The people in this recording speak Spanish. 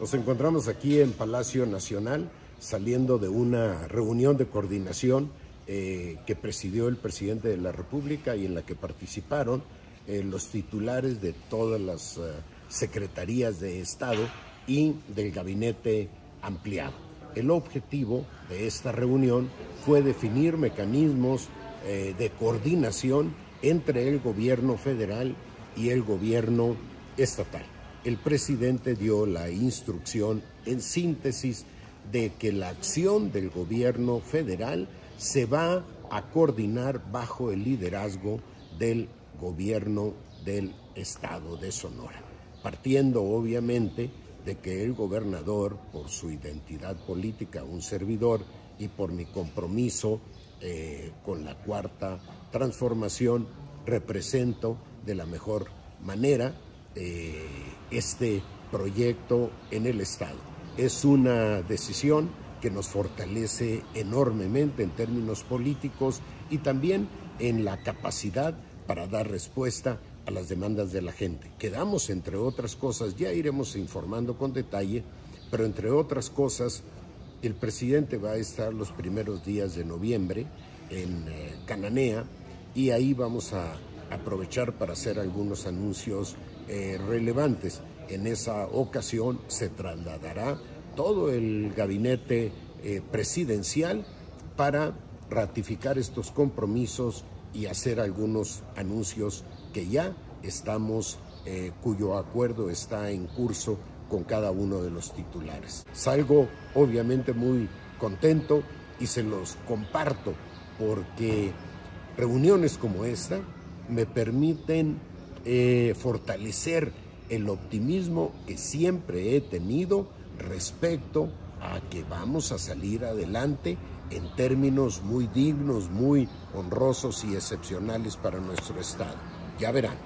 Nos encontramos aquí en Palacio Nacional saliendo de una reunión de coordinación eh, que presidió el presidente de la República y en la que participaron eh, los titulares de todas las uh, secretarías de Estado y del gabinete ampliado. El objetivo de esta reunión fue definir mecanismos eh, de coordinación entre el gobierno federal y el gobierno estatal. El presidente dio la instrucción en síntesis de que la acción del gobierno federal se va a coordinar bajo el liderazgo del gobierno del estado de Sonora, partiendo obviamente de que el gobernador, por su identidad política, un servidor, y por mi compromiso eh, con la cuarta transformación, represento de la mejor manera eh, este proyecto en el Estado. Es una decisión que nos fortalece enormemente en términos políticos y también en la capacidad para dar respuesta a las demandas de la gente. Quedamos, entre otras cosas, ya iremos informando con detalle, pero entre otras cosas, el presidente va a estar los primeros días de noviembre en eh, Cananea y ahí vamos a aprovechar para hacer algunos anuncios eh, relevantes. En esa ocasión se trasladará todo el gabinete eh, presidencial para ratificar estos compromisos y hacer algunos anuncios que ya estamos, eh, cuyo acuerdo está en curso con cada uno de los titulares. Salgo obviamente muy contento y se los comparto porque reuniones como esta me permiten eh, fortalecer el optimismo que siempre he tenido respecto a que vamos a salir adelante en términos muy dignos, muy honrosos y excepcionales para nuestro Estado. Ya verán.